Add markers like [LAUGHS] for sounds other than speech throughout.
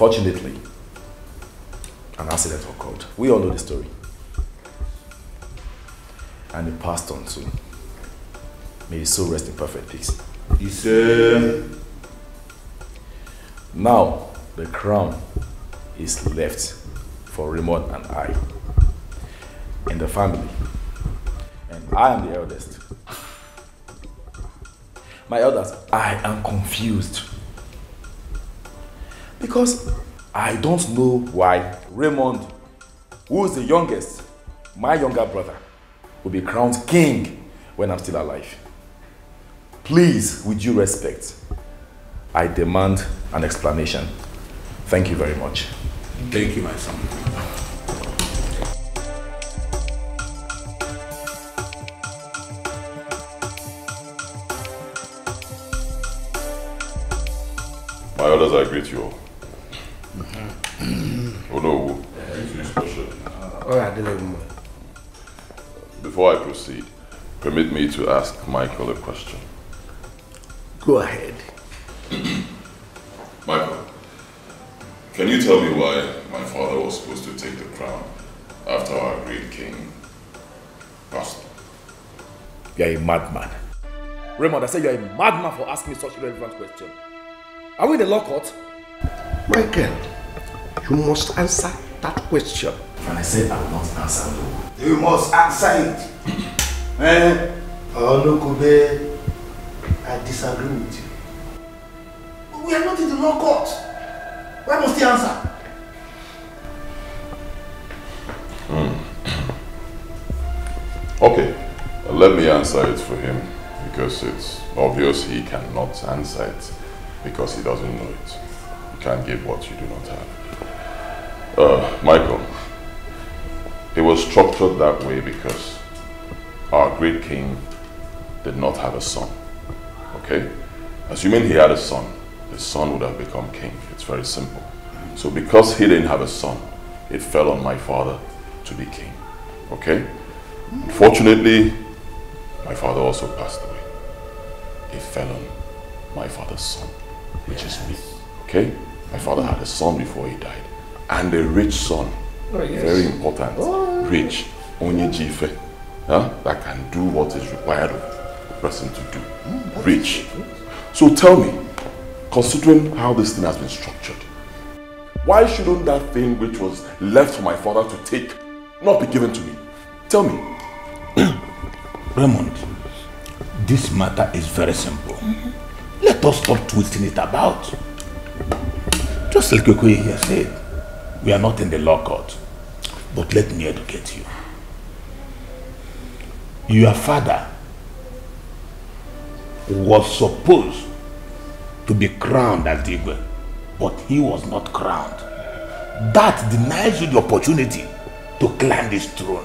But unfortunately, an accident occurred. We all know the story. And he passed on too. May his soul rest in perfect peace. Yes, sir. Now, the crown is left for Raymond and I in the family. And I am the eldest. My elders, I am confused. Because I don't know why Raymond, who is the youngest, my younger brother, will be crowned king when I'm still alive. Please, with due respect, I demand an explanation. Thank you very much. Thank you, my son. My elders, I greet you all. Oh no, special. Before I proceed, permit me to ask Michael a question. Go ahead. [CLEARS THROAT] Michael, can you tell me why my father was supposed to take the crown after our great king passed? You're a madman. Raymond, I said you're a madman for asking me such a relevant question. Are we in the law court? Michael, you must answer that question. And I said I will not answer no. You must answer it. [LAUGHS] eh? Onukube, I disagree with you. We are not in the law court. Why must he answer? [CLEARS THROAT] Okay, uh, let me answer it for him because it's obvious he cannot answer it because he doesn't know it. You can't give what you do not have. Uh, Michael, it was structured that way because our great king did not have a son. Okay? Assuming he had a son, his son would have become king. It's very simple. So because he didn't have a son, it fell on my father to be king. Okay? Unfortunately, my father also passed away. It fell on my father's son, which is me. Okay? My father had a son before he died. And a rich son. Oh, very important. Oh. Rich. Onye Jife. Huh? That can do what is required of a person to do. Oh, rich. So tell me, considering how this thing has been structured, why shouldn't that thing which was left for my father to take not be given to me? Tell me. [CLEARS THROAT] Raymond, this matter is very simple. Mm-hmm. Let us stop twisting it about. Just like Okoye here said, we are not in the law court. But let me educate you. Your father was supposed to be crowned as Igwe, but he was not crowned. That denies you the opportunity to climb this throne.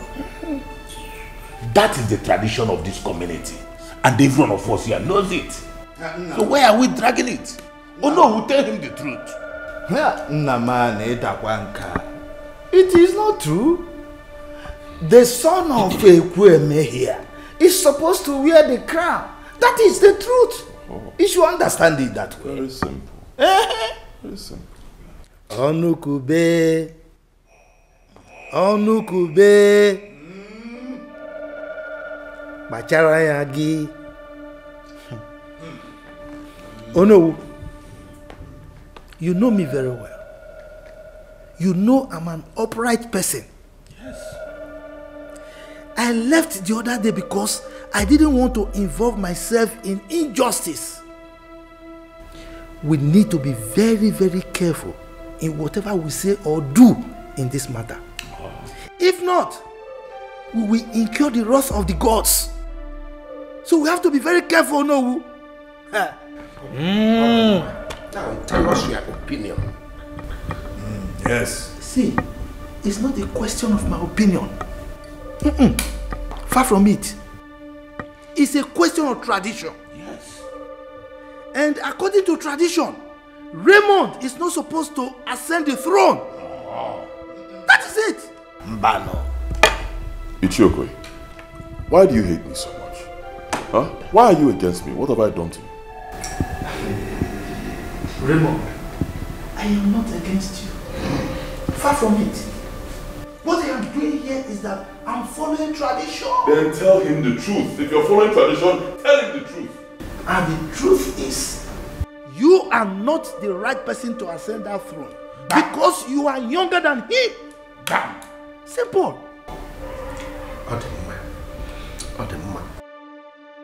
That is the tradition of this community. And every of us here knows it. So why are we dragging it? Oh no, we tell him the truth. Nnamani Dakwanka. It is not true. The son of Ekweme here is supposed to wear the crown. That is the truth. You should understand it that way. Very simple. Very simple. Onukube. Onukube. Kpachara ya gị. [LAUGHS] Onowu, you know me very well. You know I'm an upright person. Yes. I left the other day because I didn't want to involve myself in injustice. We need to be very, very careful in whatever we say or do in this matter. If not, we will incur the wrath of the gods. So we have to be very careful, no? Now tell us your opinion. Yes. See, it's not a question of my opinion. Mm-mm. Far from it. It's a question of tradition. Yes. And according to tradition, Raymond is not supposed to ascend the throne. That is it. Mbano. Ichiokwe, why do you hate me so much? Huh? Why are you against me? What have I done to you? Raymond, I am not against you. Far from it. What I am doing here is that I'm following tradition. Then tell him the truth. If you're following tradition, tell him the truth. And the truth is, you are not the right person to ascend that throne. Because you are younger than him. Bam. Simple. Odemma. Odemma.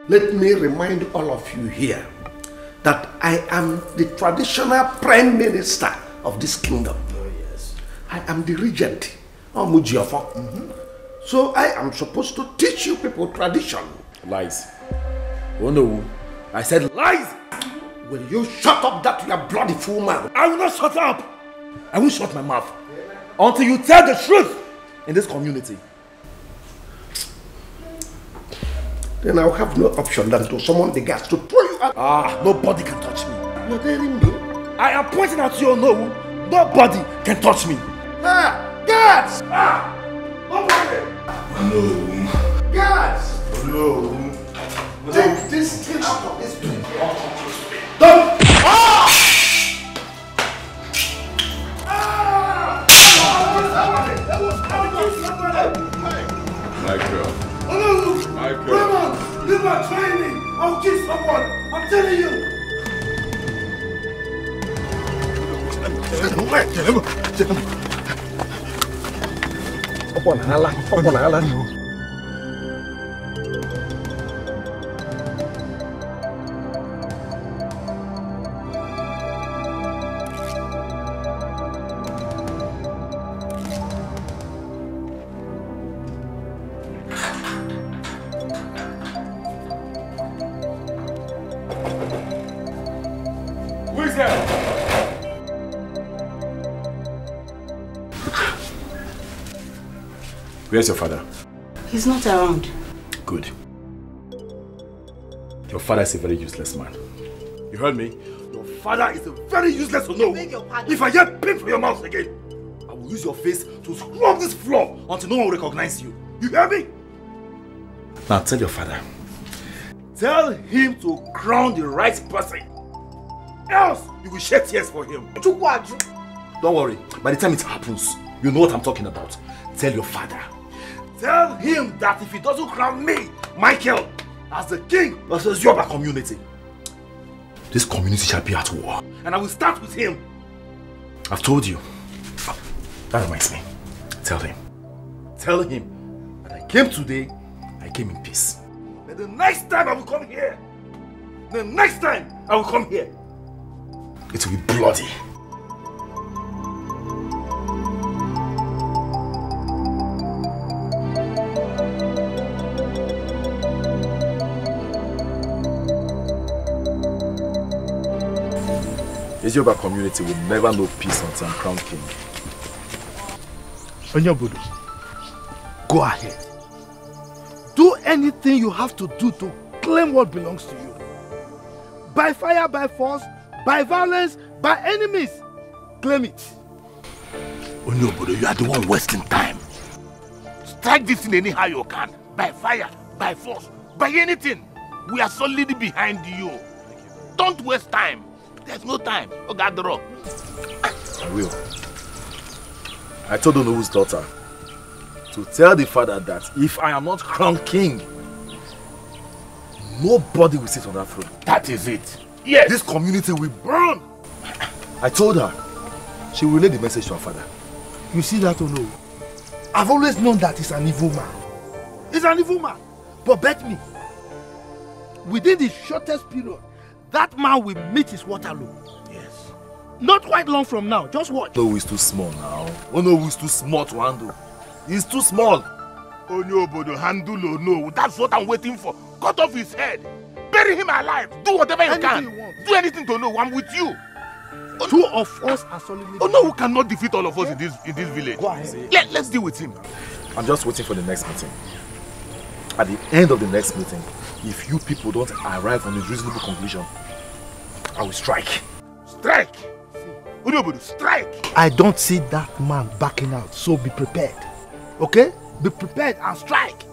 Let me remind all of you here that I am the traditional prime minister of this kingdom. Oh, yes. I am the regent, Omujiofo. Mm -hmm. So I am supposed to teach you people tradition. Lies. Oh no, I said lies! Will you shut up that your bloody fool man? I will not shut up! I will shut my mouth until you tell the truth in this community. Then I'll have no option than to summon the guards to you out. Ah, nobody can touch me. You're telling me? I am pointing at you, no. Nobody can touch me. Ah, guards! Ah, nobody! No. Guards! No. Take this thing out of this place. Don't! Ah! Michael. Oh, Michael. Raymond, leave my training. I'll kill someone. I'm telling you. Opo na ala, opo na ala ni o. Who is there? Where's your father? He's not around. Good. Your father is a very useless man. You heard me? Your father is a very useless no. beg. If I get pin from your mouth again, I will use your face to scrub this floor until no one will recognize you. You hear me? Now tell your father. Tell him to crown the right person. Else, you will shed tears for him. Don't worry. By the time it happens, you know what I'm talking about. Tell your father. Tell him that if he doesn't crown me, Michael, as the king of the Yoruba community, this community shall be at war. And I will start with him. I've told you. That reminds me. Tell him. Tell him that I came today, I came in peace. And the next time I will come here, the next time I will come here, it will be bloody. Yoruba community will never know peace until I'm crowned king. Onyobudu, go ahead. Do anything you have to do to claim what belongs to you. By fire, by force, by violence, by enemies. Claim it. Onyobodo, you are the one wasting time. Strike this thing anyhow you can. By fire, by force, by anything. We are solidly behind you. Don't waste time. There's no time. Ogadoro. I will. I told Onobu's daughter to tell the father that if I am not crowned king, nobody will sit on that throne. That is it. Yes. This community will burn. I told her she will relay the message to her father. You see that or no? I've always known that he's an evil man. He's an evil man. But bet me, within the shortest period, that man will meet his Waterloo. Yes. Not quite long from now. Just watch. No, he's too small now. Oh no, he's too small to handle. He's too small. Onyobodo, handle or no. That's what I'm waiting for. Cut off his head. Bury him alive. Do whatever you Anything can. you want. Do anything to know. I'm with you. Two of us are solidly. Oh no, we cannot defeat all of us in this in this village. Go ahead. Let, let's deal with him. I'm just waiting for the next meeting. At the end of the next meeting, if you people don't arrive on a reasonable conclusion, I will strike. strike. Udobodo, strike. I don't see that man backing out, so be prepared. Okay? Be prepared and strike.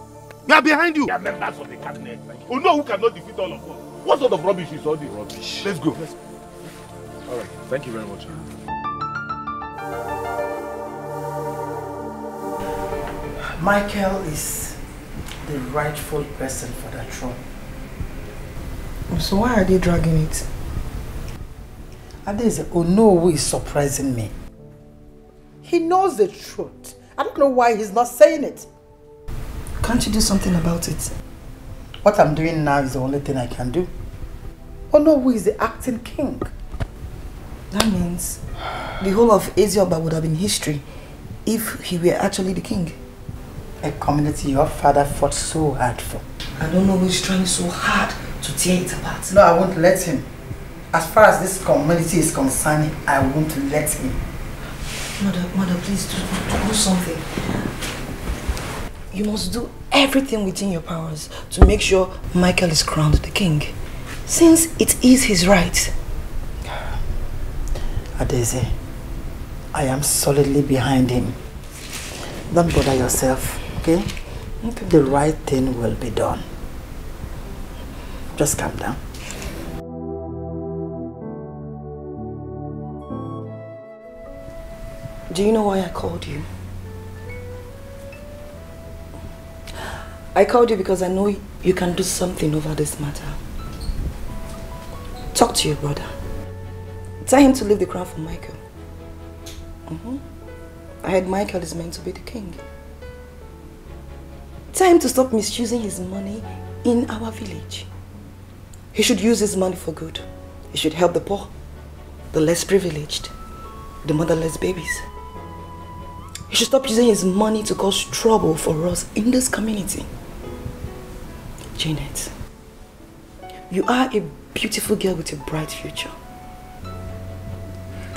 We are behind you. We are members of the cabinet. Oh no, who cannot defeat all of us? What sort of rubbish is all this? Rubbish. Let's go. Let's... All right. Thank you very much. Michael is the rightful person for that throne. So why are they dragging it? Adeze Onowu is surprising me. He knows the truth. I don't know why he's not saying it. Can't you do something about it? What I'm doing now is the only thing I can do. Oh, Onowu is the acting king. That means the whole of Ezioba would have been history if he were actually the king. A community your father fought so hard for. I don't know who's trying so hard to tear it apart. No, I won't let him. As far as this community is concerned, I won't let him. Mother, mother, please do, do something. You must do everything within your powers to make sure Michael is crowned the king. Since it is his right. Adeze, I am solidly behind him. Don't bother yourself, okay? The right thing will be done. Just calm down. Do you know why I called you? I called you because I know you can do something over this matter. Talk to your brother. Tell him to leave the crown for Michael. Mm -hmm. I heard Michael is meant to be the king. Tell him to stop misusing his money in our village. He should use his money for good. He should help the poor, the less privileged, the motherless babies. He should stop using his money to cause trouble for us in this community. Janet, you are a beautiful girl with a bright future.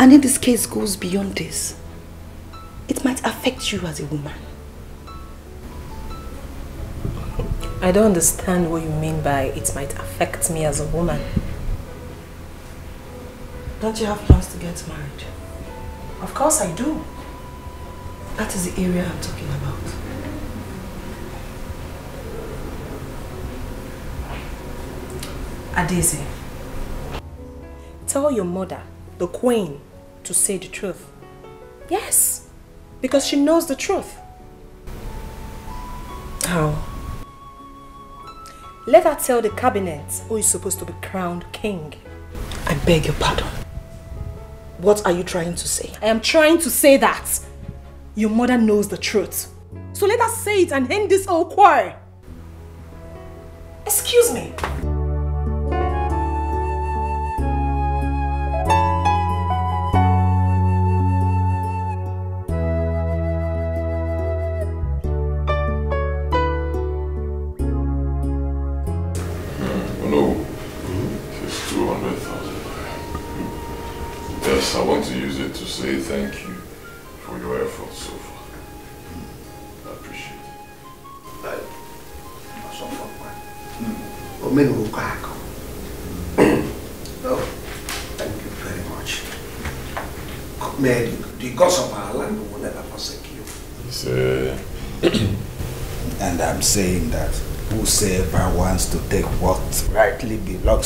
And if this case goes beyond this, it might affect you as a woman. I don't understand what you mean by it might affect me as a woman. Don't you have plans to get married? Of course I do. That is the area I'm talking about. Adeze, tell your mother, the queen, to say the truth. Yes, because she knows the truth. How? Let her tell the cabinet who is supposed to be crowned king. I beg your pardon. What are you trying to say? I am trying to say that your mother knows the truth. So let us say it and end this whole quarrel. Excuse me.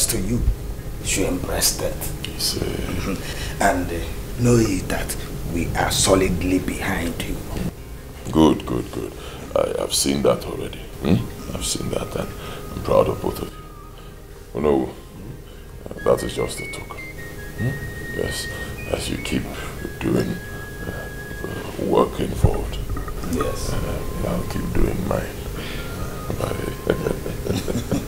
To you should embrace that. it's, uh, And uh, know that we are solidly behind you. good, good, good. I have seen that already. Hmm? I've seen that and I'm proud of both of you. You know, uh, that is just a token. Hmm? Yes, as you keep doing, uh, working forward. Yes. Uh, I'll keep doing mine. Bye. [LAUGHS]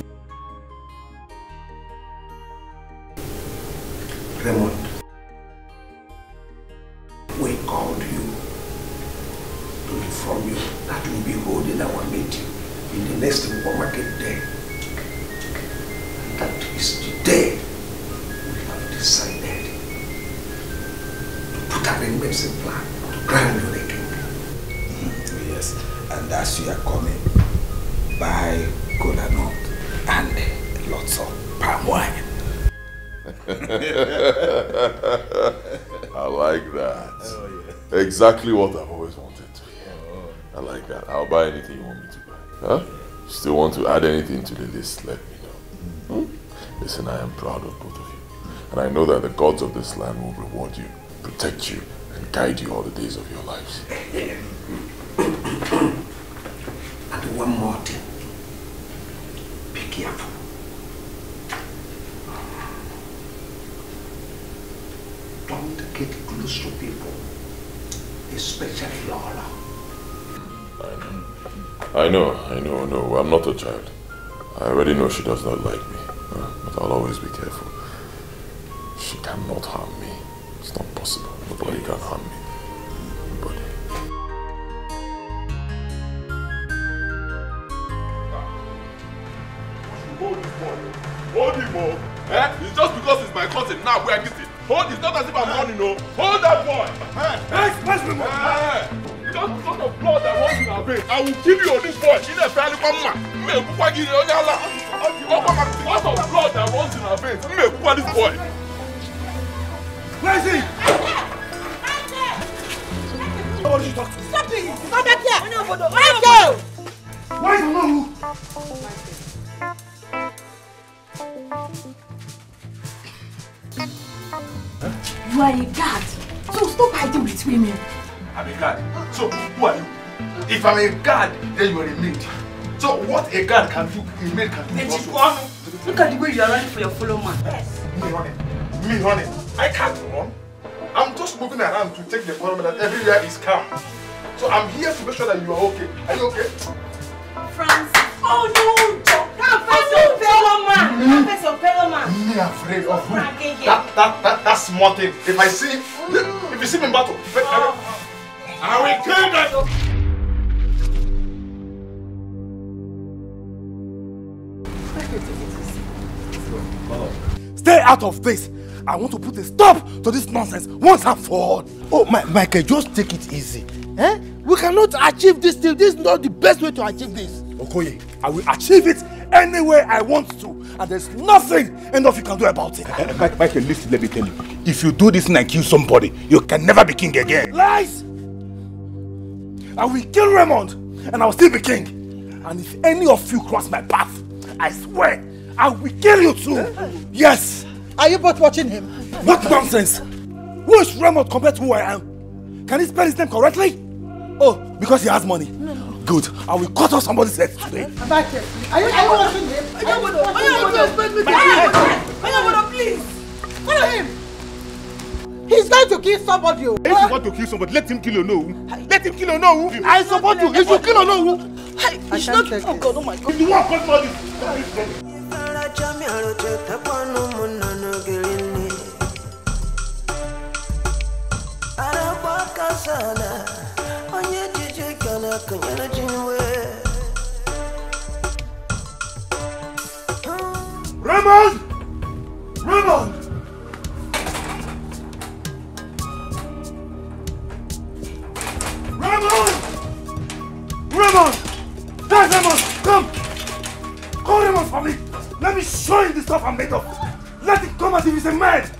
to put arrangements in plan to crown you the king. Yes. And as you are coming, buy cola nut and lots of palm wine. [LAUGHS] I like that. Oh, yeah. Exactly what I've always wanted to hear. Oh. I like that. I'll buy anything you want me to buy. Huh? Still want to add anything to the list, let me know. Hmm? Listen, I am proud of both of you. And I know that the gods of this land will reward you, protect you, and guide you all the days of your lives. and one more thing. Be careful. Don't get close to people, especially Lola. I know, I know, no, I'm not a child. I already know she does not like me, but I'll always be careful. She cannot harm me. It's not possible. Nobody can harm me. Nobody. Hold this boy. Hold him, oh. Eh? It's just because it's my cousin now where I get it. Hold, it's not as if I'm running, no. Hold that boy. Eh? Hey, pass me, boy. Just because of blood that runs in our veins, I will kill you on this boy. In a fairly come Me kupa giri onye ala. Ọkọ ma because of blood that runs in our veins, me kupa this boy. Where is he? What did you talk to? Stop it! Come back here! Michael! Why is Mama You are a guard, so stop hiding between me. I'm a guard. So who are you? If I'm a guard, then you are a maid. So what a guard can do, a maid can do. Look at the way you are running for your fellow man. Yes. Me running. I can't run. I'm just moving around to take the problem that everywhere is calm. So I'm here to make sure that you are okay. Are you okay? Francis. Oh no, Joe. Oh, hmm? Can't face your fellow man. Can't face your fellow man. Me afraid of who? That, that, that, that small thing. If I see, hmm. if you see me in battle, oh. I will kill that. Stay out of this. I want to put a stop to this nonsense once and for all. Oh, my, Michael, just take it easy. Eh? We cannot achieve this thing. This is not the best way to achieve this. Okoye, I will achieve it any way I want to. And there's nothing enough you can do about it. Uh, Michael, listen, let me tell you. If you do this and I kill somebody, you can never be king again. Lies! I will kill Raymond and I will still be king. And if any of you cross my path, I swear, I will kill you too. Yes. Are you both watching him? What nonsense! Who is Raymond compared to who I am? Can he spell his name correctly? Oh, because he has money. No. Good. I will cut off somebody's head today. Back here. Are you, are you watching him? Oyobodo, please. Follow him. He's going to kill somebody. Oh. If you want to kill somebody, let him kill you, no. Let him kill you, no. I support you. If you kill you, no. Hey, I should not. Oh God, oh my God. If you want to cut this, sana onye jiji kana Raymond! Come! Call Raymond for me! Let me show you the stuff I'm made of! Let it come as if he's a man!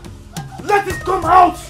Let it come out!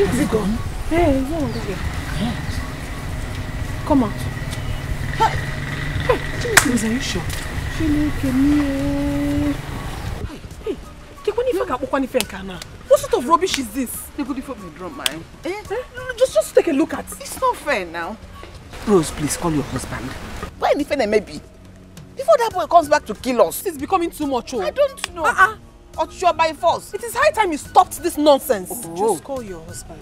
Is it gone? Hey, it's no longer here. Come out. Hey, Chineke, are you sure? Chineke, me. Hey. What sort of rubbish is this? They could even me drum mine. Eh? Just, just take a look at. It's not fair now. Rose, please call your husband. Why the fair may be? Before that boy comes back to kill us. It's becoming too much, oh. I don't know. Uh-uh. Or sure by force. It is high time you stopped this nonsense. Oh. Just call your husband.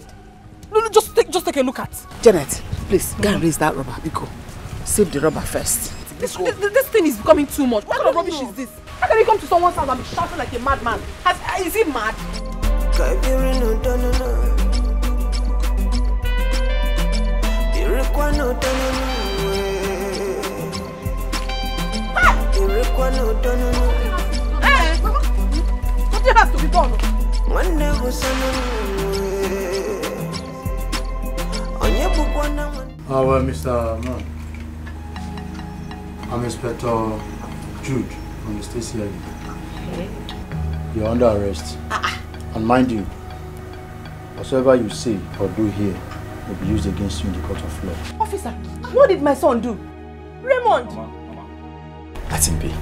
No, no, just take, just take a look at. Janet, please, go and raise that rubber, Biko. Save the rubber first. This, this, this thing is becoming too much. What kind of rubbish is this? How can you come to someone's house and be shouting like a madman? Has, is he mad? Hey! Has to be done? Oh, well, Mr. Man. I'm Inspector Jude from the state CID. You're under arrest. And mind you, whatsoever you say or do here will be used against you in the court of law. Officer, what did my son do? Raymond! Let him be.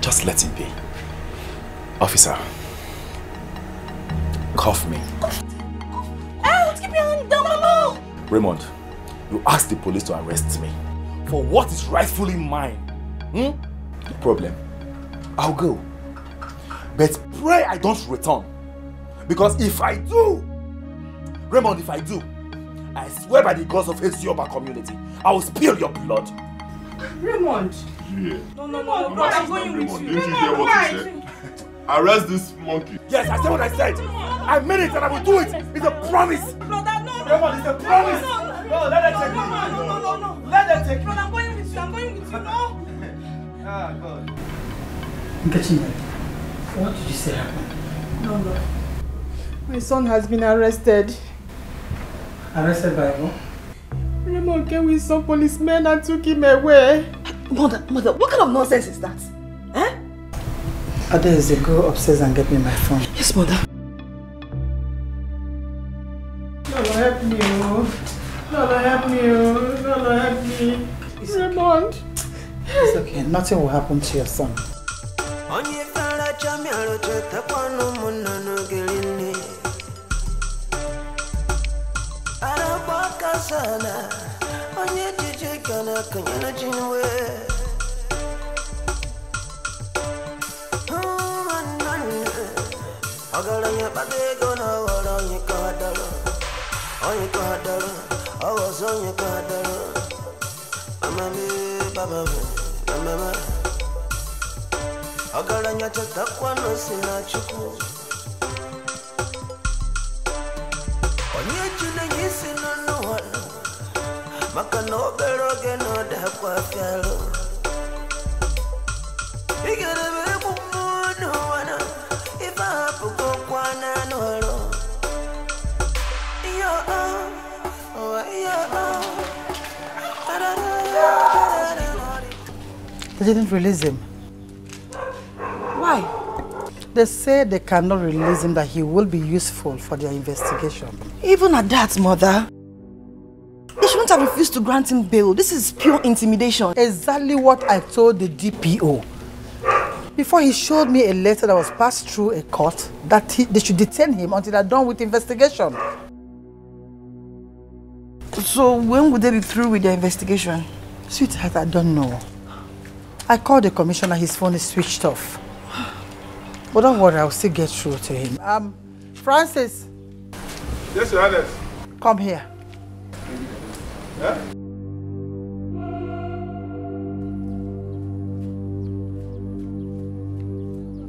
Just let him be. Officer, cuff me. Out! Keep your hand down, Mama! Raymond, you asked the police to arrest me for what is rightfully mine. Hmm? No problem. I'll go. But pray I don't return. Because if I do, Raymond, if I do, I swear by the gods of Ezioba community, I will spill your blood. Raymond! Yeah. No, no, no, no, I'm going with you. Didn't you hear what he said? Arrest this monkey. Yes, I said what I said. I mean it and I will do it. It's a promise. Brother, no, Raymond, it's a promise. No, no, no, No, let them no, take no, me. no, no, no, no. Let them take me. Brother, I'm going with you. I'm going with you. No. [LAUGHS] Ah, God. Nkechi, what did you say happened? No, no. My son has been arrested. Arrested by who? Raymond came with some policemen and took him away. Mother, mother, what kind of nonsense is that? Eh? Adeze, go upstairs and get me my phone. Yes, mother. Lolo, help me, oh. Lolo, help me, oh. Lolo, help me. Raymond. It's okay. Nothing will happen to your son. onye fara chamịarụ chetakwanụ ụmụnna n'oge rinne aragba kasala onye jije kana kanyere jinwe ọgaranya kpata ego na ọghọrọ onye ka ọ dọrọ onye ka ọ dọrọ ọghọzọ onye ka ọ dọrọ amami baba amama ọgaranya chetakwanụ si na chukwu onye jụrụ ya isi n'ọnụ ụwa maka They didn't release him. Why? They say they cannot release him, that he will be useful for their investigation. Even at that, mother. They shouldn't have refused to grant him bail. This is pure intimidation. Exactly what I told the DPO. Before he showed me a letter that was passed through a court that he, they should detain him until they're done with investigation. So when would they be through with their investigation? Sweetheart, I don't know. I called the commissioner, his phone is switched off. But don't worry, I'll still get through to him. Um, Francis, Yes, Your Highness. come here. Yeah?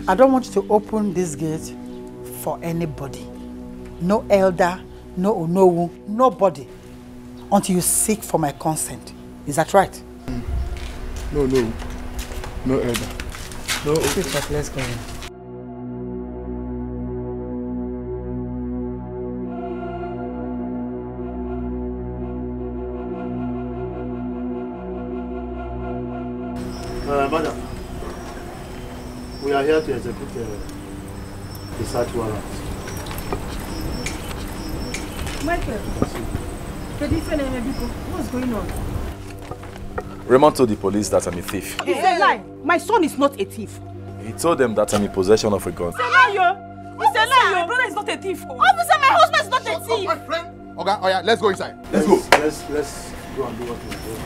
I don't want you to open this gate for anybody. No elder, no onowu, nobody. Until you seek for my consent. Is that right? No, no. No elder. No. Sweetheart, let's go. Uh, madam, we are here to execute uh, the search warrant. Michael, kedu ife na-eme biko? What's going on? Raymond told the police that I'm a thief. It's a lie. My son is not a thief. He told them that I'm in possession of a gun. It's a lie, yo. It's a lie, yo. My brother is not a thief. Officer, my husband is not a thief. My friend. Okay, oh yeah, let's go inside. Let's go. Let's let's go and do what we do.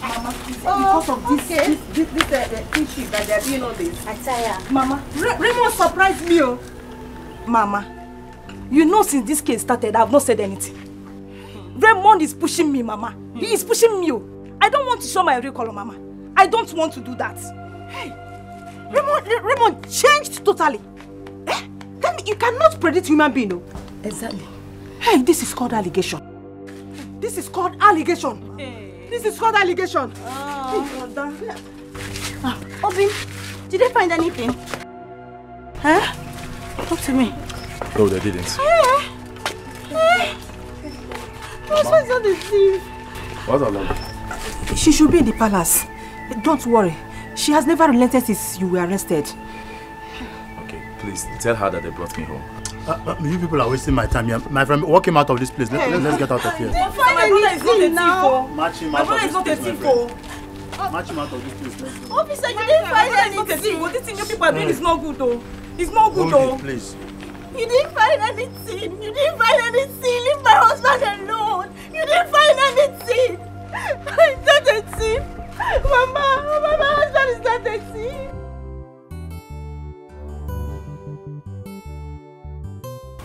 Mama, because of this, this, this, this uh, uh, issue that they're doing all this. I tire. Mama, Ra- Raymond surprised me, oh. Mama, you know since this case started, I've not said anything. Raymond is pushing me, Mama. He is pushing me, oh. I don't want to show my real color, Mama. I don't want to do that. Hey, Raymond, Ra- Raymond changed totally. Eh? Me, you cannot predict human being, oh. Exactly. Hey, this is called allegation. This is called allegation. This is called allegation. Oh, Ah, Obin, did they find anything? Huh? Talk to me. No, they didn't. Eh? Eh? My husband's not a thief. What about She should be in the palace. Don't worry. She has never relented since you were arrested. Okay, please tell her that they brought me home. Uh, uh, you people are wasting my time here. My friend, walk him out of this place. Let, let's, let's get out of here. My brother is not a thief, oh. Match him My out brother of is this not a place, my thief, friend. oh. Match him out of this place. Officer, you My didn't find anything. oh. This thing you people are doing is not good, though. It's not good, Hold though. it, please. You didn't find anything. You didn't find anything. Leave my husband alone. You didn't find anything. I'm not a thief. Mama, Mama, my husband is not a thief.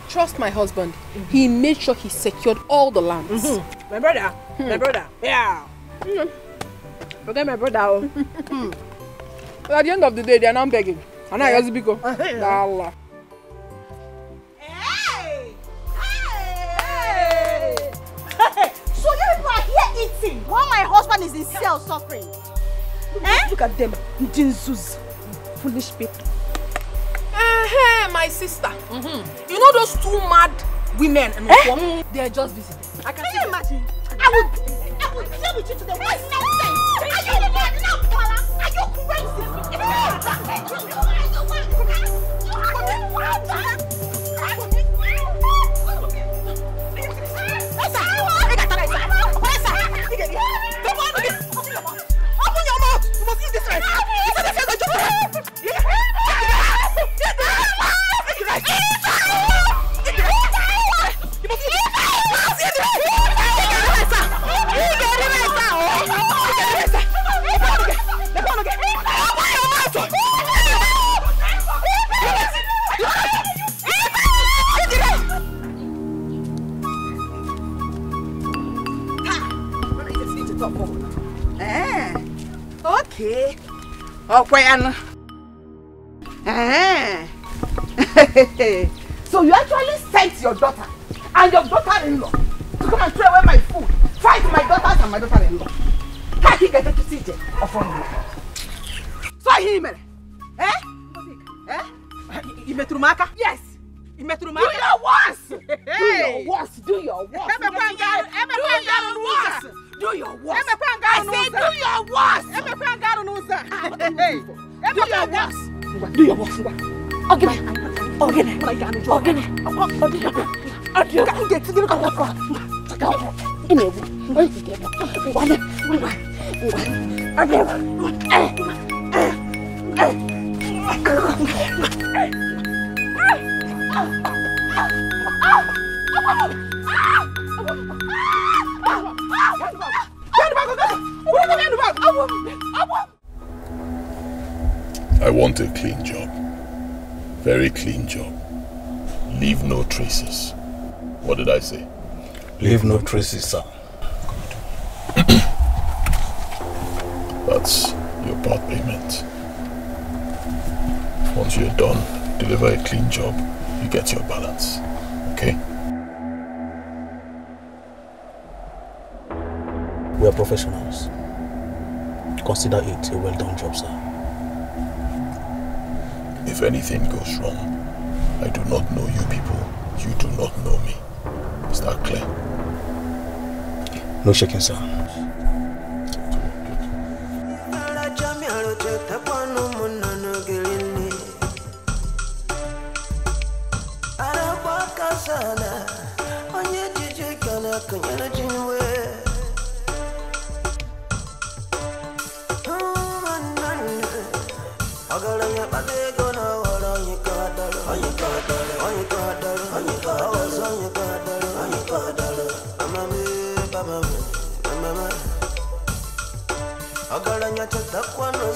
Trust my husband. He made sure he secured all the lands. My brother, my brother, yeah. Forget my brother. oh. But at the end of the day, they are not begging. And I just because. [LAUGHS] Allah. Eating while my husband is in cell suffering. Eh? Look at them. Jinzus. Foolish people. Eh, my sister. You know those two mad women and eh? They are just busy. I can Can you imagine? I would, I would deal with you to the nonsense. Are you mad now, Paula? Are you crazy? Ọkwa ya nụ. I want a clean job. Very clean job. Leave no traces. What did I say? Leave no traces, sir. That's your part payment. Once you're done, deliver a clean job, you get your balance. Okay? We are professionals. Consider it a well done job, sir. If anything goes wrong, I do not know you people. You do not know me. Is that clear? No shaking, sir.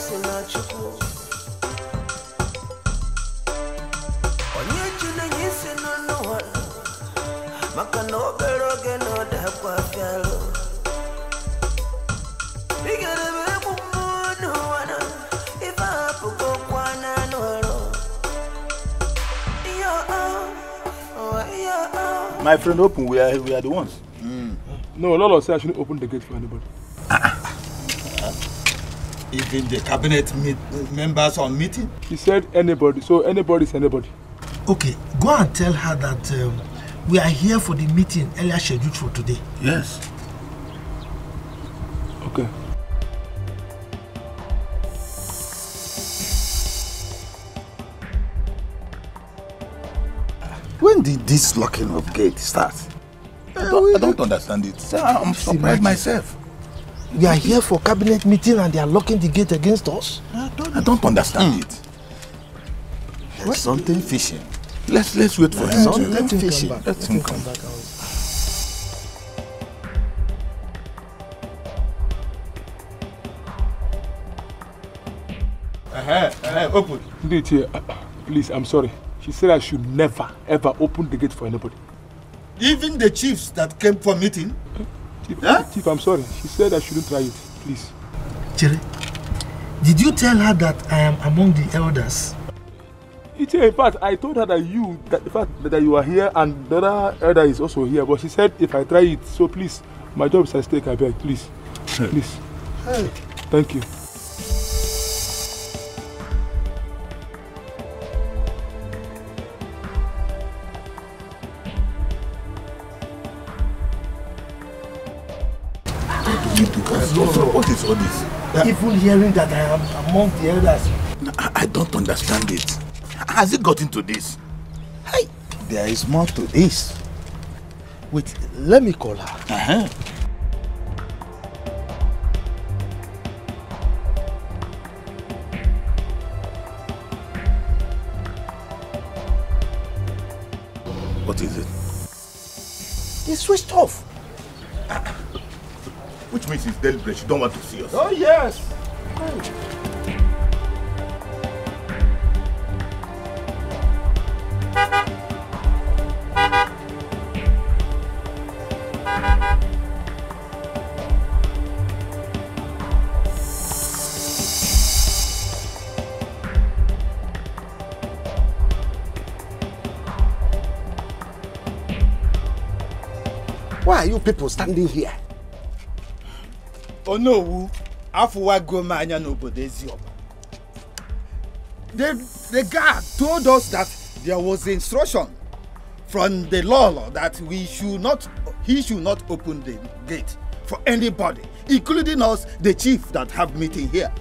Chetakwa na o si na chukwu onye chinenye isi n'ọnụ nwere maka na obere oge na ọ dakwa bịarụ egwu mmụọ n'ụwa na ife ahapụgo kwa n'anụ ọrụ ihe ọ ụwa ihe ọ My friend, open. We are we are the ones. Hmm. No, Lolo said I shouldn't open the gate for anybody. Even the cabinet meet, members on meeting? He said anybody, so anybody is anybody. Okay, go and tell her that um, we are here for the meeting earlier scheduled for today. Yes. Okay. When did this locking of gate start? I don't, I don't understand it. I'm surprised myself. We are here for cabinet meeting and they are locking the gate against us. I don't understand it. There's something fishing. Let's let's wait for him. Something to- Let him fishing. come back. Let Let him him come. come back. and- Uh-huh, uh-huh, open. Indeed, uh, Please, I'm sorry. She said I should never, ever open the gate for anybody. Even the chiefs that came for meeting? Chief, Huh? Chief, I'm sorry. She said I shouldn't try it. Please. Chere, did you tell her that I am among the elders? Iche, in fact, I told her that you, that the fact that you are here and the other elder is also here, but she said if I try it, so please, my job is at stake, I beg, please. Please. Hey. Thank you. Even hearing that I am among the elders. I, I don't understand it. Has it got into this? There is more to this. Wait, let me call her. Uh-huh. What is it? It's switched off. Which means it's deliberate. You don't want to see us. Oh, yes. Why are you people standing here? Onowu afụwago m anya n'obodo Ezioma. The, the guard told us that there was instruction from the law that we should not, he should not open the gate for anybody, including us, the chief that have meeting here.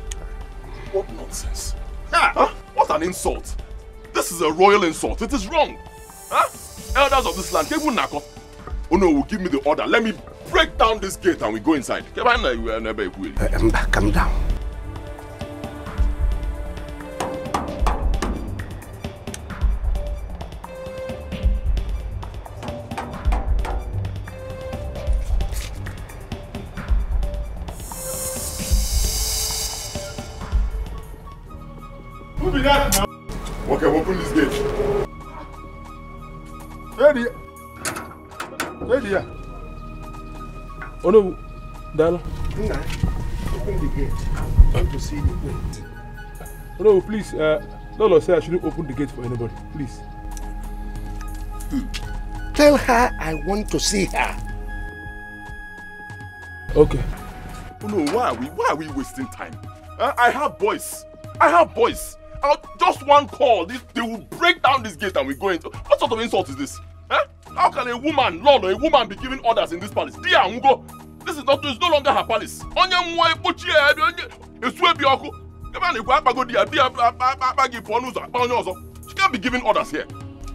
What nonsense? Huh? What an insult! This is a royal insult. It is wrong. Huh? Elders of this land, Kebu Nako. No, will give me the order. Let me break down this gate and we go inside. Keba na Dala. Nna, open the gate. I want to see the gate. No, please, uh, Lolo said I shouldn't open the gate for anybody. Please. Tell her I want to see her. Okay. Oh no, why are we why are we wasting time? Uh, I have boys. I have boys. Uh, just one call, this, they will break down this gate and we go into. What sort of insult is this? Huh? How can a woman, Lord, or a woman be giving orders in this palace? Dear Ungo, this is not it's no longer her palace. Onye nwa ekpochi ya ebe onye esu ebi ọkụ. Ebe a na-ekwu akpago di ya, di ya akpa gị pụọ n'ụzọ akpa onye ọzọ. She can't be giving orders here.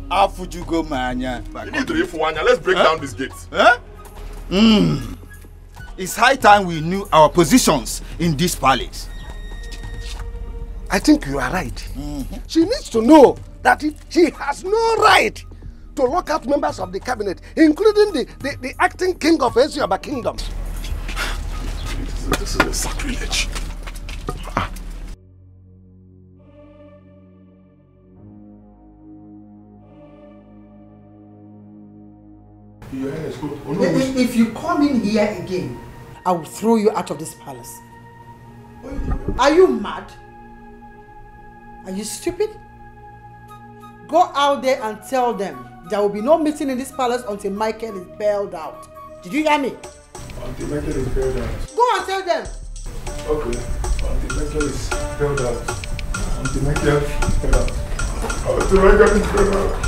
Afụjugo m anya. You need to ịfụ anya. Let's break Huh? down this gate. Huh? Mm. It's high time we knew our positions in this palace. I think you are right. She needs to know that it, she has no right to lock out members of the cabinet, including the, the, the acting king of Ezioba Kingdom. This is a sacrilege. Ah. If, if you come in here again, I will throw you out of this palace. Are you mad? Are you stupid? Go out there and tell them there will be no meeting in this palace until Michael is bailed out. Did you hear me? Michael is bailed out. Go and tell them. Okay. Michael is bailed out. Michael is bailed out. Michael is bailed out.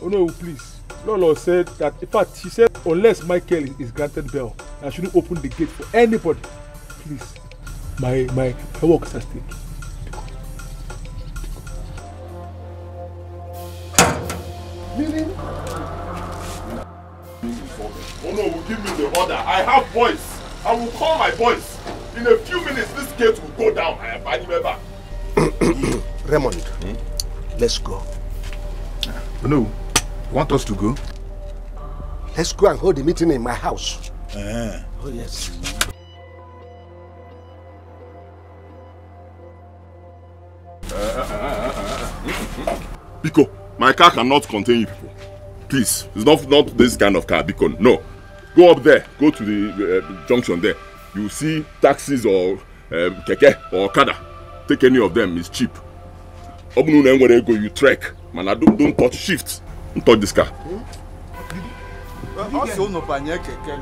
Oh no, please. Lolo said that, in fact, she said unless Michael is- is granted bail, I shouldn't open the gate for anybody. Please. My, my, my work is at stake. Meaning? Oh no, will give me the order. I have boys. I will call my boys. In a few minutes, this gate will go down. I am bad member. [COUGHS] Raymond, let's go. No. Want us to go? Let's go and hold a meeting in my house. Eh. Oh, yes. Biko, my car cannot contain you people. Please, it's not not this kind of car, Biko. No. Go up there. Go to the uh, junction there. You see taxis or um, keke or kada. Take any of them. It's cheap. Ọ bụrụ na enwere ego you trek mana don't, don't touch shift. Don't touch this car. Ọ sị unu banye keke.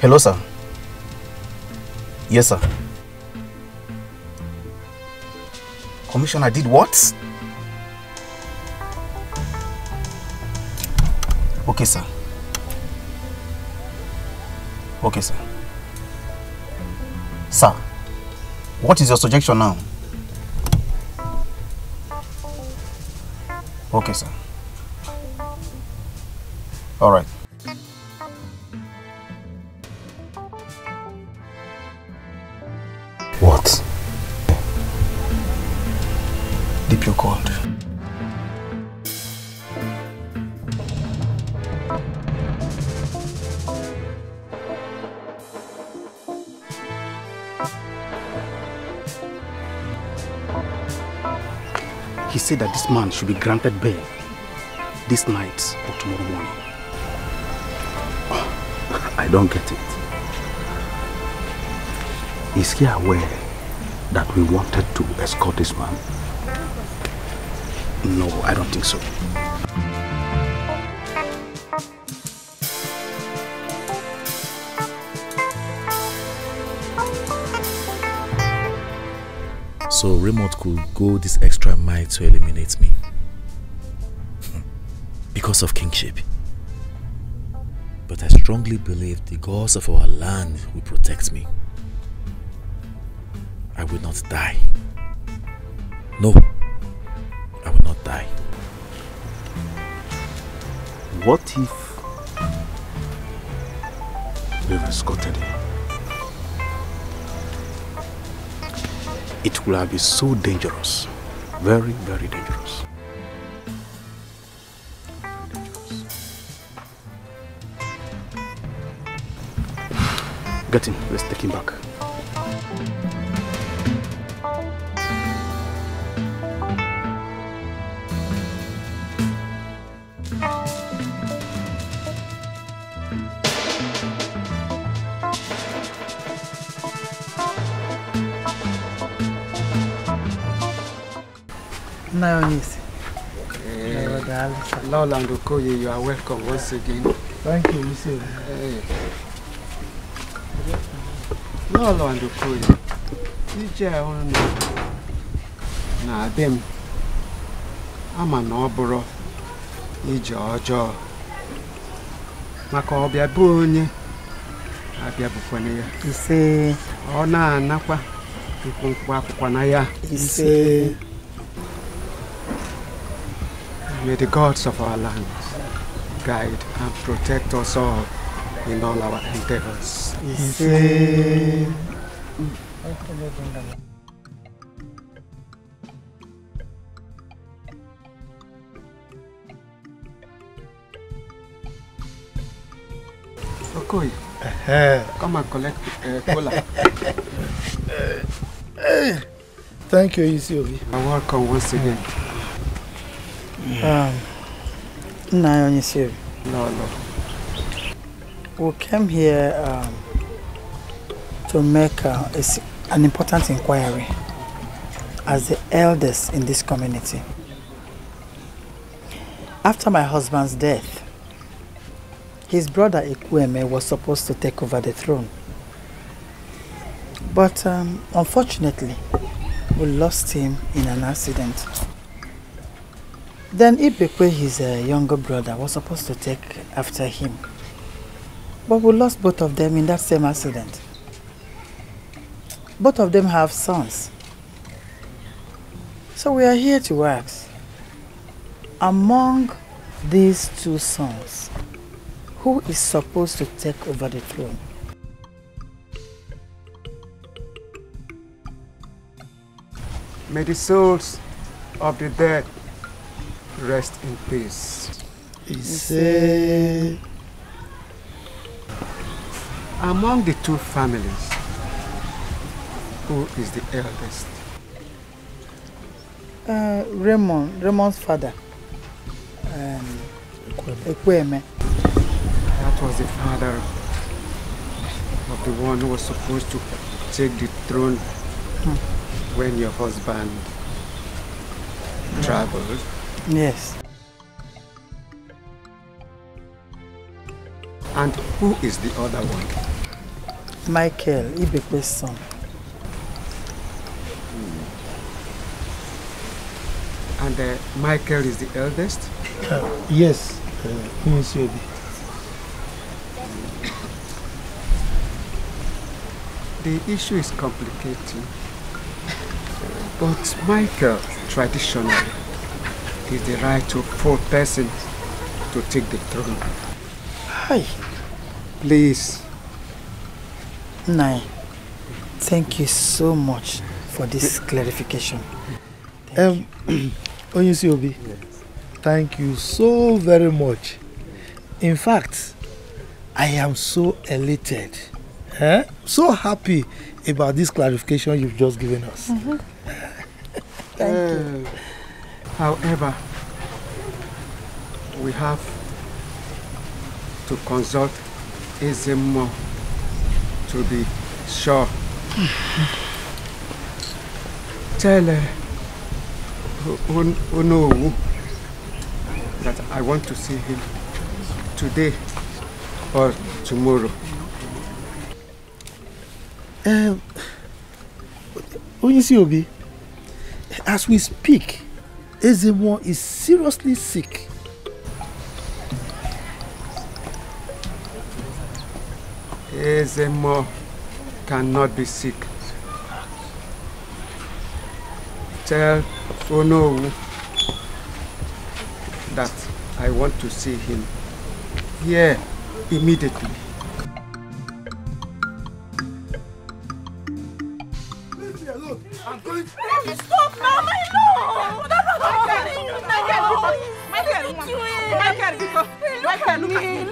Hello, sir. Yes, sir. Commissioner did what? Okay, sir. Okay, sir. Sir, what is your suggestion now? Okay, sir. All right. Said that this man should be granted bail this night or tomorrow morning. Ah, I don't get it. Is he aware that we wanted to escort this man? No, I don't think so. So Raymond could go this extra mile to eliminate me. [LAUGHS] because of kingship. But I strongly believe the gods of our land will protect me. I will not die. No, I will not die. What if we've escorted him? It will have been so dangerous. Very, very dangerous. Get him. Let's take him back. Naonis. Lola and Okoye, you are welcome once again. Thank you, Mr. Hey. Lola and Okoye, ije unu na-adị m ama na ọ bụrụ ije ọjọọ maka ọbịa bụ onye abịa bụkwana ya ise ọ na-anakwa mkpụmkpụ akwụkwọ na ya ise May the gods of our land guide and protect us all in all our endeavors. ise. Okoye, come and collect uh, kola. Thank you, Isiobi. You're welcome once again. Um, Nna onye siri. No, no. We came here um, to make uh, a an important inquiry as the elders in this community. After my husband's death, his brother Ekweme was supposed to take over the throne. But um, unfortunately, we lost him in an accident. Then Ibekwe, his uh, younger brother, was supposed to take after him. But we lost both of them in that same accident. Both of them have sons. So we are here to ask, among these two sons, who is supposed to take over the throne? May the souls of the dead rest in peace. Ise. Among the two families, who is the eldest? Uh, Raymond, Raymond's father, um, Ekweme. That was the father of the one who was supposed to take the throne when your husband traveled. Yes. And who is the other one? Michael, Ibekwe's son. And uh, Michael is the eldest? Uh, yes, uh, Isiobi. The issue is complicating. But Michael, traditionally, is the right of four persons to take the throne. Hi. Please. Nai, thank you so much for this clarification. Um, [CLEARS THROAT] Onyesiobi, thank you so very much. In fact, I am so elated, eh? so happy about this clarification you've just given us. [LAUGHS] Thank you. However, we have to consult Ezemo to be sure. Tell uh, Un- that I want to see him today or tomorrow. Um, Onyesiobi, as we speak, Ezemo is seriously sick. Ezemo cannot be sick. Tell Onowu that I want to see him here immediately.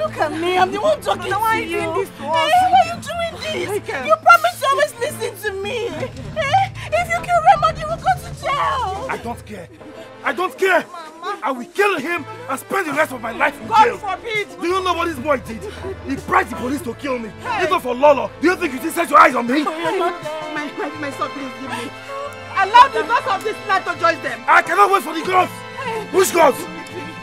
Look at me. I'm the one talking why to are you. you doing this to Hey, us? why are you doing this? You promised to always listen to me. Hey, if you kill Raymond, you will go to jail. I don't care. I don't care. I will kill him and spend the rest of my life in God jail. forbid. Do you know what this boy did? He bribed the police to kill me. If not for Lolo, do you think you should set your eyes on me? My, my, my son, please give me. Allow the gods of this land to join them. I cannot wait for the gods. Which gods?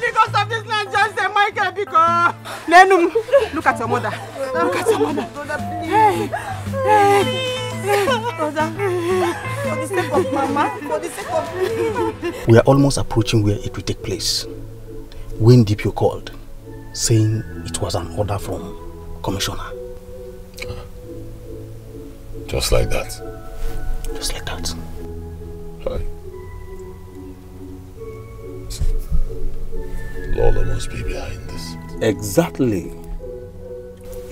the ghost of this land, Johnson, Michael, because... Lenum, look at your mother. Look at your mother. Brother, please. Hey, hey, brother. For the sake of mama, for the sake of... We are almost approaching where it will take place. When DPO called, saying it was an order from Commissioner. Just like that. Just like that. Hi. Lola must be behind this. Exactly.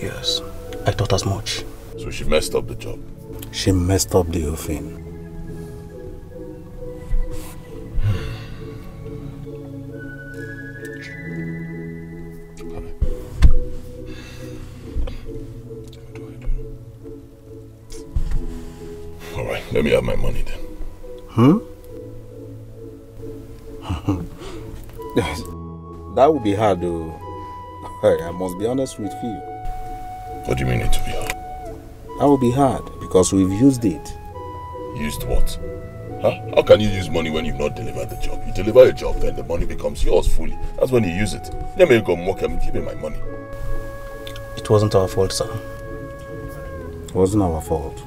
Yes, I thought as much. So she messed up the job. She messed up the whole thing. Alright, let me have my money then. Hmm? [LAUGHS] yes. That would be hard though. I must be honest with you. What do you mean it to be hard? That would be hard because we've used it. Used what? Huh? How can you use money when you've not delivered the job? You deliver a job, then the money becomes yours fully. That's when you use it. Let me go mock him, give me my money. It wasn't our fault, sir. It wasn't our fault.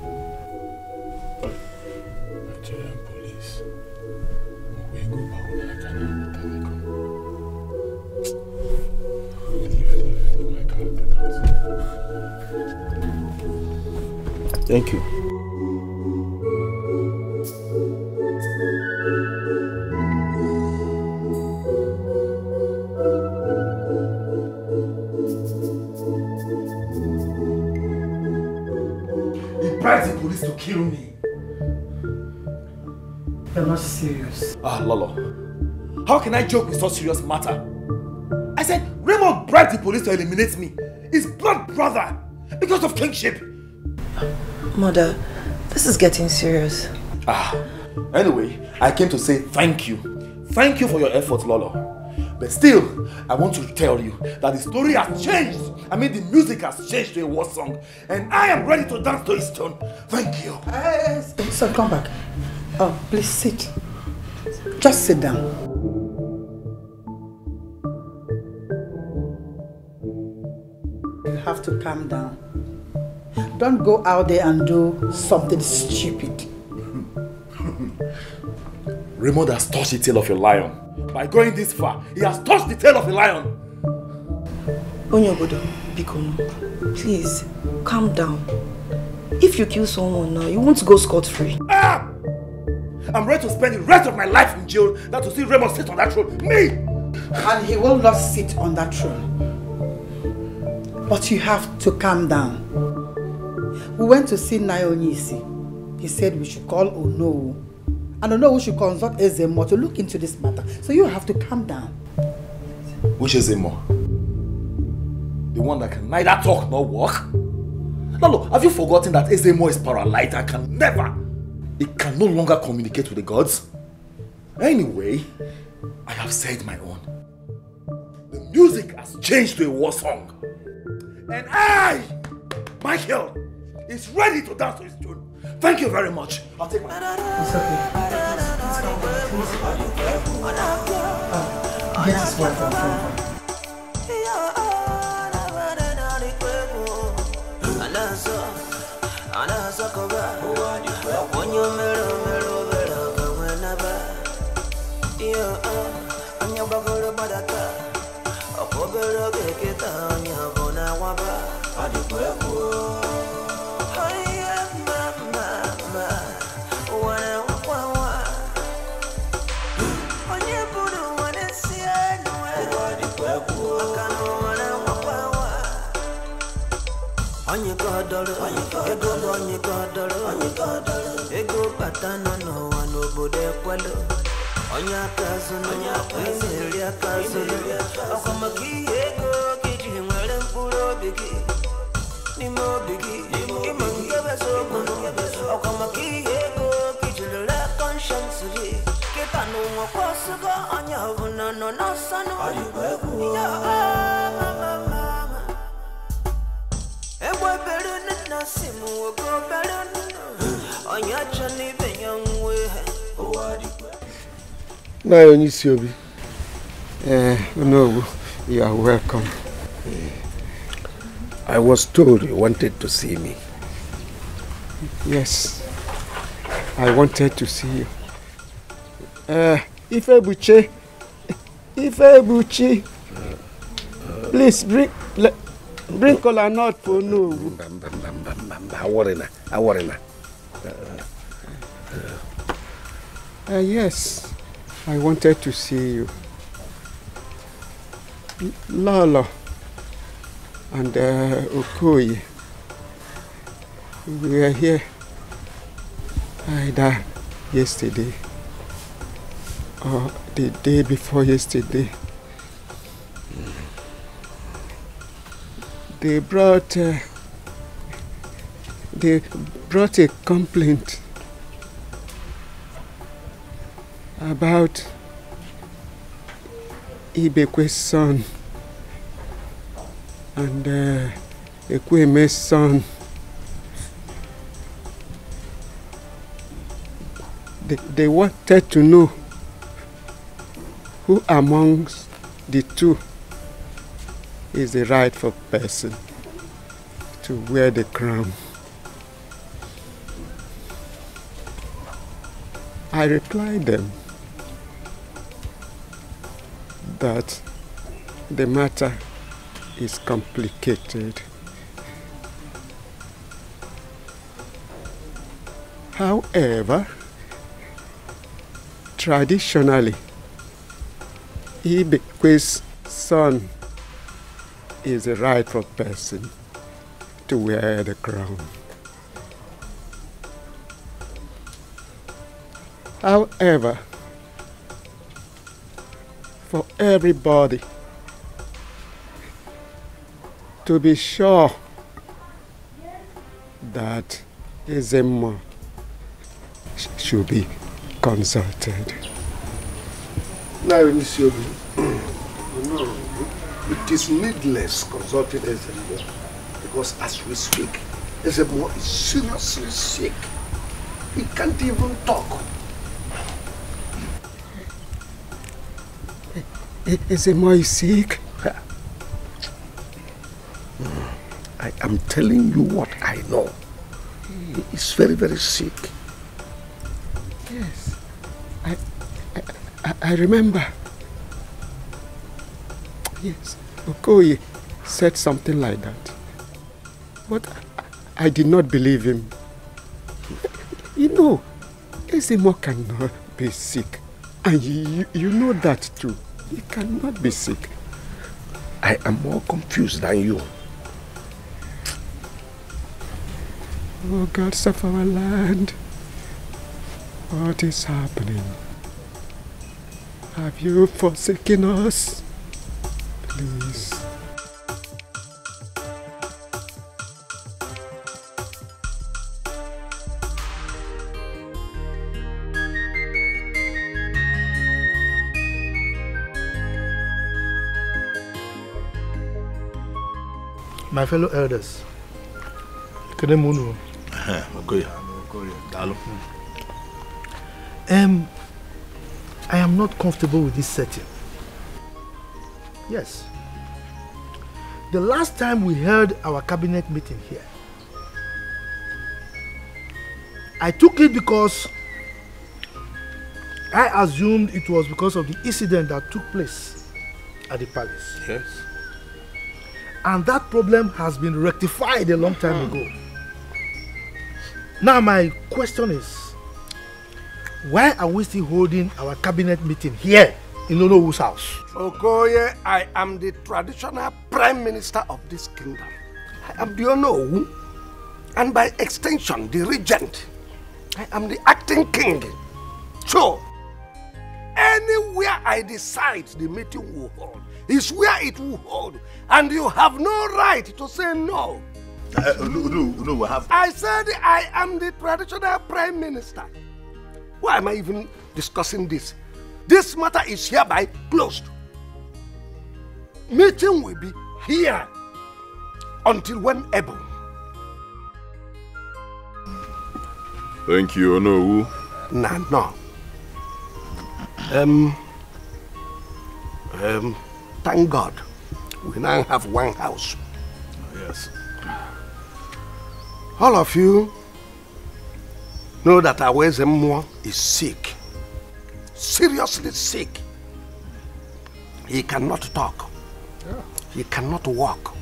Thank you. He bribed the police to kill me. You're not serious. Ah, Lolo. How can I joke with such serious matter? I said Raymond bribed the police to eliminate me. His blood brother. Because of kingship. Mother, this is getting serious. Ah, anyway, I came to say thank you. Thank you for your efforts, Lolo. But still, I want to tell you that the story has changed. I mean, the music has changed to a war song. And I am ready to dance to its tune. Thank you. Hey, sir, come back. Oh, please sit. Just sit down. You have to calm down. Don't go out there and do something stupid. [LAUGHS] Raymond has touched the tail of a lion. By going this far, he has touched the tail of a lion. Onyobodo, Bikono, please, calm down. If you kill someone now, you won't go scot-free. Ah! I'm ready to spend the rest of my life in jail than to see Raymond sit on that throne. Me! And he will not sit on that throne. But you have to calm down. We went to see Nayonyisi. He said we should call Onowu. And Onowu should consult Ezemo to look into this matter. So you have to calm down. Which is Emo? The one that can neither talk nor walk? Lalo, have you forgotten that Ezemo is paralyzed and can never, it can no longer communicate with the gods? Anyway, I have said my own. The music has changed to a war song. And I, Michael, is ready to dance to his tune. Thank you very much. I'll take my... It's okay. Get his wife on phone. Onye ka ọ dọrọ, ego bụ onye ka ọ dọrọ, ego bata nọ n'ụwa n'obodo ekwelu. Onye aka azụnụ, onye na-eri aka azụnụ. Ọkwa maka ihe ego ka iji nwere mkpụrụ obi gị n'ime obi gị. Ịma nke bụ eziokwu nụ. Ọkwa maka ihe ego ka iji rere kọnshens gị. Kịta n'ụwa kwasịgo onye ọbụla nọ n'ọsọ nụ. Na isi obi Uh, no, you are welcome. I was told you wanted to see me. Yes, I wanted to see you. Uh, Ifebuchi, Ifebuchi, please bring bring kola nut for no. Awarina, Awarina. Uh, yes, I wanted to see you. Lala and uh, Okoye, we were here I either yesterday or the day before yesterday. They brought uh, they brought a complaint about Ibekwe's son and uh, Ekweme's son. They, they wanted to know who amongst the two is the rightful person to wear the crown. I replied them that the matter is complicated. However, traditionally, Ibekwe's son is the rightful person to wear the crown. However, for everybody to be sure that Ezemo sh- should be consulted. Now, no, it is needless consulting Ezemo because as we speak, Ezemo is seriously sick. He can't even talk. Ezemo is sick. Hmm. I am telling you what I know. He is very, very sick. Yes, I, I, I remember. Yes, Okoye said something like that. But I, did not believe him. [LAUGHS] You know, Ezemo cannot be sick. And you, you know that too. He cannot be sick. I am more confused than you. Oh, gods of our land, what is happening? Have you forsaken us? Please. My fellow elders, ekene m unu. Okoye, daalụ. Um, I am not comfortable with this setting. Yes. The last time we held our cabinet meeting here, I took it because I assumed it was because of the incident that took place at the palace. Yes. And that problem has been rectified a long time mm-hmm. ago. Now my question is, why are we still holding our cabinet meeting here in Onowu's house? Okoye, I am the traditional prime minister of this kingdom. I am the Onowu, and by extension, the regent. I am the acting king. So, anywhere I decide the meeting will hold is where it will hold, and you have no right to say no. Uh, Udu, Udu, we have. I said I am the traditional prime minister. Why am I even discussing this? This matter is hereby closed. Meeting will be here until when able. Thank you, Onowu. Nah, no. Um, um, thank God, we now have one house. Yes. All of you know that Awezemwa is sick. Seriously sick. He cannot talk. He cannot walk.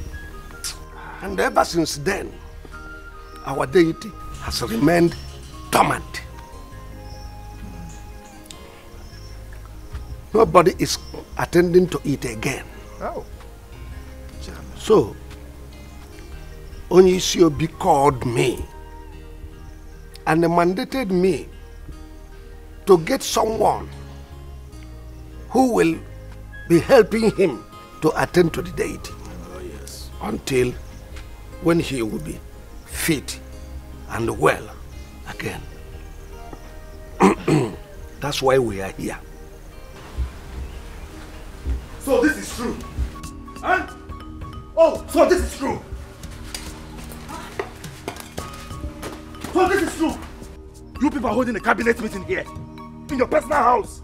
And ever since then, our deity has remained dormant. Nobody is attending to it again. Oh. So, Onyeisi Obi called me and mandated me to get someone who will be helping him to attend to the deity until when he will be fit and well again. [CLEARS THROAT] That's why we are here. So this is true. Huh? Oh, so this is true. So this is true. You people are holding a cabinet meeting here. In your personal house.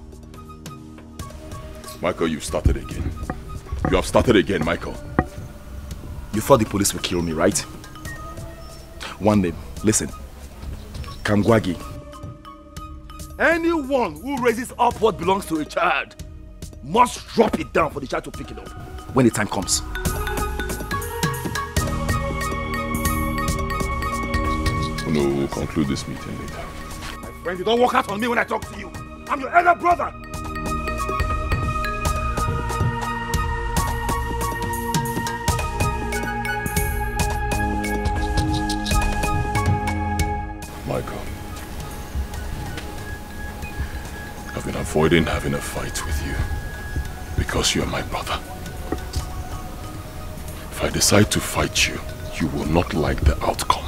Michael, you've started again. You have started again, Michael. You thought the police would kill me, right? One name. Listen. Kamgwagi. Anyone who raises up what belongs to a child must drop it down for the child to pick it up. When the time comes. No, we'll conclude this meeting later. My friend, you don't walk out on me when I talk to you. I'm your elder brother. Michael. I've been avoiding having a fight with you because you're my brother. If I decide to fight you, you will not like the outcome.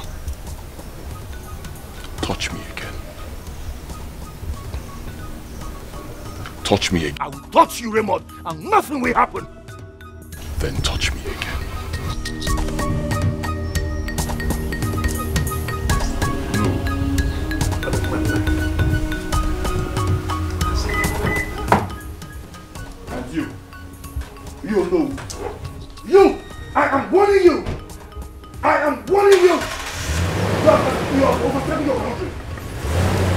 Touch me Touch me again. I will touch you, Raymond, and nothing will happen. Then touch me again. And you, you know, you, I am warning you. I am warning you. You are, you are overstepping your boundary.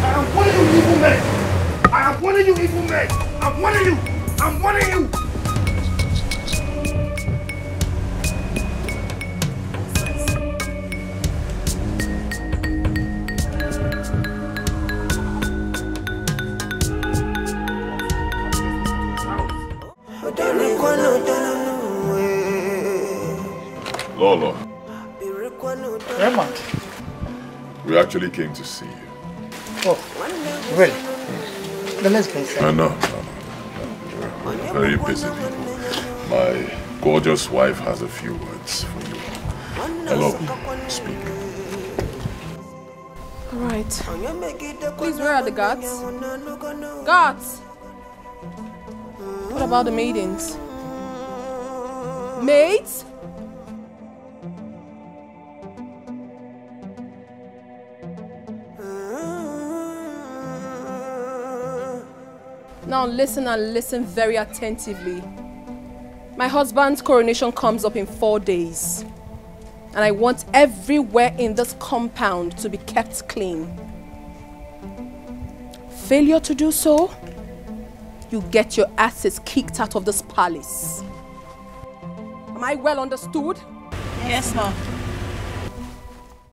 I am warning you, evil men. I am warning you, evil men. I'm warning you. I'm warning you. Lolo, Raymond. we actually came to see you. Oh, really? Then let's go inside. No, no, no, no. no. We're very busy people. My gorgeous wife has a few words for you. Hello, speak. All right. Please, where are the guards? Guards! What about the maidens? Maids? Now listen and listen very attentively. My husband's coronation comes up in four days. And I want everywhere in this compound to be kept clean. Failure to do so, you get your asses kicked out of this palace. Am I well understood? Yes, ma'am.